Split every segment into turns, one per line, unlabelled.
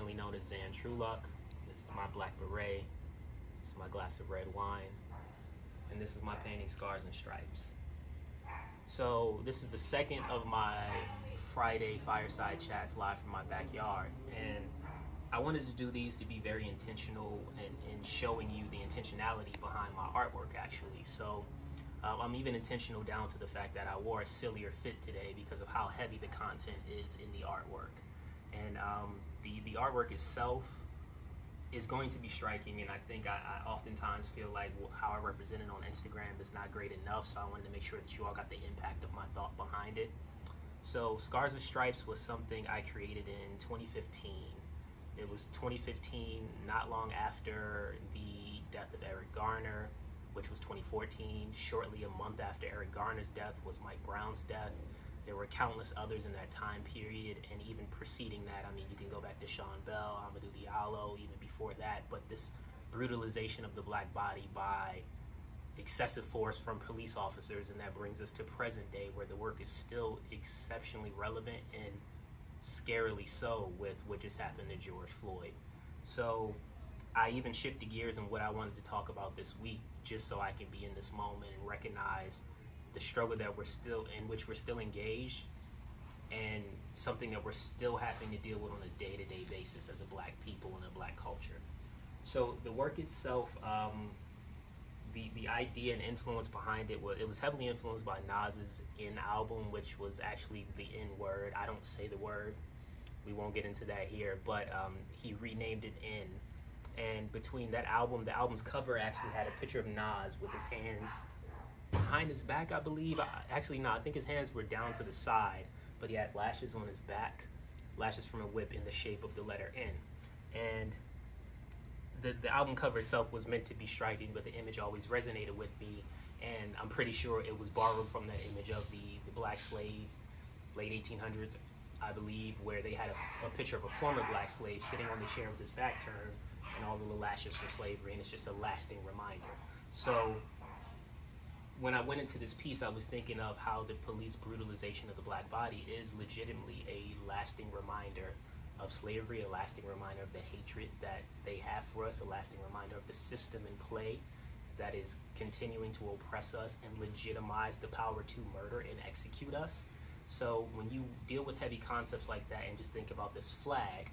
formerly known as Zan Truluck. This is my black beret. This is my glass of red wine. And this is my painting Scars and Stripes. So this is the second of my Friday fireside chats live from my backyard. And I wanted to do these to be very intentional in, in showing you the intentionality behind my artwork actually. So um, I'm even intentional down to the fact that I wore a sillier fit today because of how heavy the content is in the artwork. And um, the, the artwork itself is going to be striking, and I think I, I oftentimes feel like how I represent it on Instagram is not great enough, so I wanted to make sure that you all got the impact of my thought behind it. So, Scars and Stripes was something I created in 2015. It was 2015, not long after the death of Eric Garner, which was 2014. Shortly a month after Eric Garner's death was Mike Brown's death. There were countless others in that time period, and even preceding that, I mean, you can go back to Sean Bell, Amadou Diallo, even before that. But this brutalization of the black body by excessive force from police officers, and that brings us to present day, where the work is still exceptionally relevant and scarily so with what just happened to George Floyd. So I even shifted gears in what I wanted to talk about this week, just so I can be in this moment and recognize the struggle that we're still in which we're still engaged and something that we're still having to deal with on a day-to-day basis as a black people and a black culture so the work itself um, the the idea and influence behind it was it was heavily influenced by Nas's In album, which was actually the N word. I don't say the word. We won't get into that here, but um, he renamed it N. And between that album, the album's cover actually had a picture of Nas with his hands behind his back, I believe. Actually, no, I think his hands were down to the side, but he had lashes on his back, lashes from a whip in the shape of the letter N. And the, the album cover itself was meant to be striking, but the image always resonated with me. And I'm pretty sure it was borrowed from that image of the, the black slave, late 1800s, I believe, where they had a, a picture of a former black slave sitting on the chair with his back turned and all the lashes from slavery. And it's just a lasting reminder. So when I went into this piece, I was thinking of how the police brutalization of the black body is legitimately a lasting reminder of slavery, a lasting reminder of the hatred that they have for us, a lasting reminder of the system in play that is continuing to oppress us and legitimize the power to murder and execute us. So when you deal with heavy concepts like that and just think about this flag,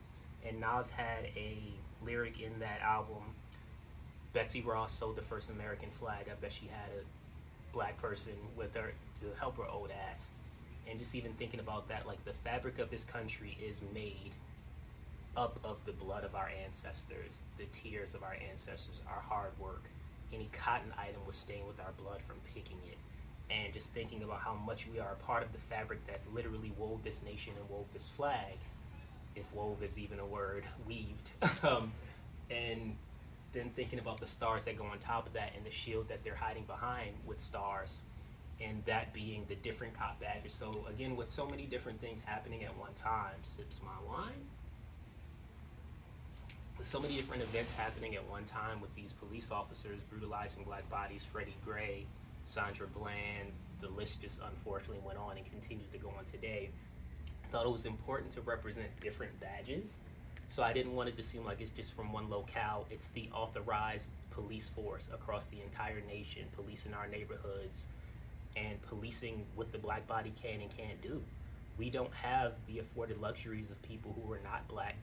and Nas had a lyric in that album, Betsy Ross sold the first American flag. I bet she had a black person with her to help her old ass. And just even thinking about that, like the fabric of this country is made up of the blood of our ancestors, the tears of our ancestors, our hard work. Any cotton item was stained with our blood from picking it. And just thinking about how much we are a part of the fabric that literally wove this nation and wove this flag, if wove is even a word, weaved. um, and then thinking about the stars that go on top of that and the shield that they're hiding behind with stars and that being the different cop badges. So again, with so many different things happening at one time, sips my wine. With so many different events happening at one time with these police officers brutalizing black bodies, Freddie Gray, Sandra Bland, the list just unfortunately went on and continues to go on today. I thought it was important to represent different badges so I didn't want it to seem like it's just from one locale. It's the authorized police force across the entire nation, policing our neighborhoods and policing what the black body can and can't do. We don't have the afforded luxuries of people who are not black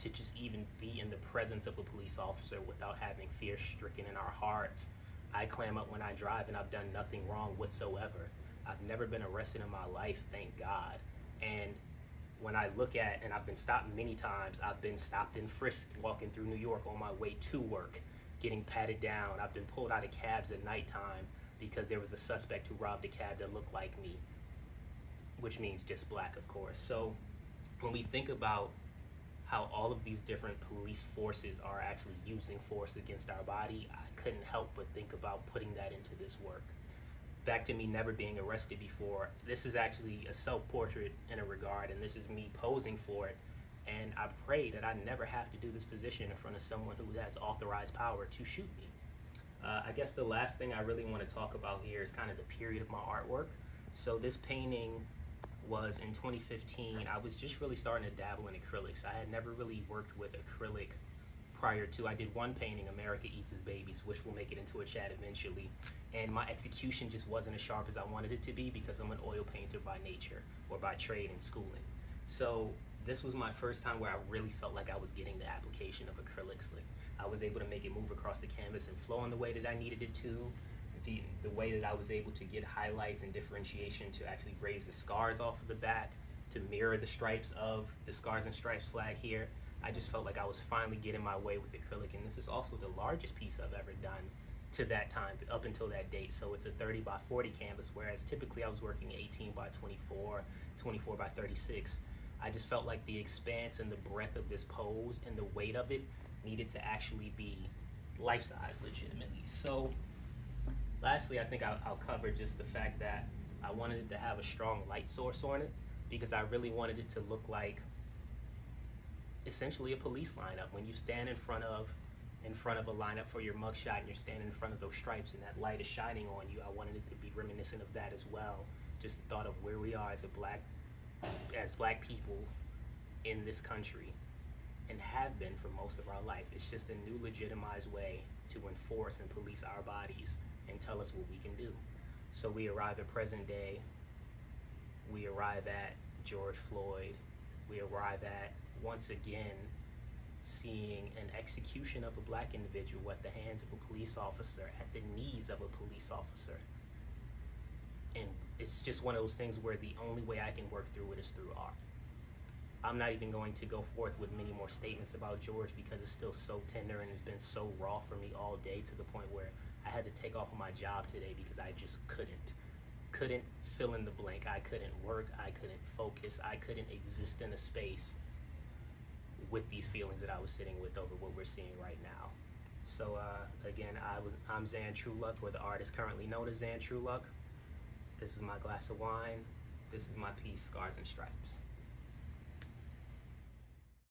to just even be in the presence of a police officer without having fear stricken in our hearts. I clam up when I drive and I've done nothing wrong whatsoever. I've never been arrested in my life, thank God. And when I look at, and I've been stopped many times, I've been stopped and frisked walking through New York on my way to work, getting patted down. I've been pulled out of cabs at nighttime because there was a suspect who robbed a cab that looked like me, which means just black, of course. So when we think about how all of these different police forces are actually using force against our body, I couldn't help but think about putting that into this work back to me never being arrested before. This is actually a self-portrait in a regard, and this is me posing for it. And I pray that I never have to do this position in front of someone who has authorized power to shoot me. Uh, I guess the last thing I really want to talk about here is kind of the period of my artwork. So this painting was in 2015. I was just really starting to dabble in acrylics. I had never really worked with acrylic prior to. I did one painting, America Eats Its Babies, which will make it into a chat eventually. And my execution just wasn't as sharp as I wanted it to be because I'm an oil painter by nature or by trade and schooling. So this was my first time where I really felt like I was getting the application of acrylics. Like I was able to make it move across the canvas and flow in the way that I needed it to. The, the way that I was able to get highlights and differentiation to actually raise the scars off of the back to mirror the stripes of the scars and stripes flag here. I just felt like I was finally getting my way with acrylic and this is also the largest piece I've ever done to that time up until that date. So it's a 30 by 40 canvas whereas typically I was working 18 by 24 24 by 36 I just felt like the expanse and the breadth of this pose and the weight of it needed to actually be life size legitimately. So lastly, I think I'll, I'll, cover just the fact that I wanted it to have a strong light source on it because I really wanted it to look like essentially a police lineup. When you stand in front of in front of a lineup for your mugshot and you're standing in front of those stripes and that light is shining on you, I wanted it to be reminiscent of that as well. Just the thought of where we are as a black as black people in this country and have been for most of our life. It's just a new legitimized way to enforce and police our bodies and tell us what we can do. So we arrive at present day, we arrive at George Floyd, we arrive at once again seeing an execution of a black individual at the hands of a police officer, at the knees of a police officer. And it's just one of those things where the only way I can work through it is through art. I'm not even going to go forth with many more statements about George because it's still so tender and it's been so raw for me all day to the point where I had to take off of my job today because I just couldn't. Couldn't fill in the blank. I couldn't work. I couldn't focus. I couldn't exist in a space with these feelings that I was sitting with over what we're seeing right now. So uh, again, I was I'm Zan Truluck, or the artist currently known as Zan Truluck. This is my glass of wine. This is my piece, Scars and Stripes.